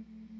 Mm-hmm.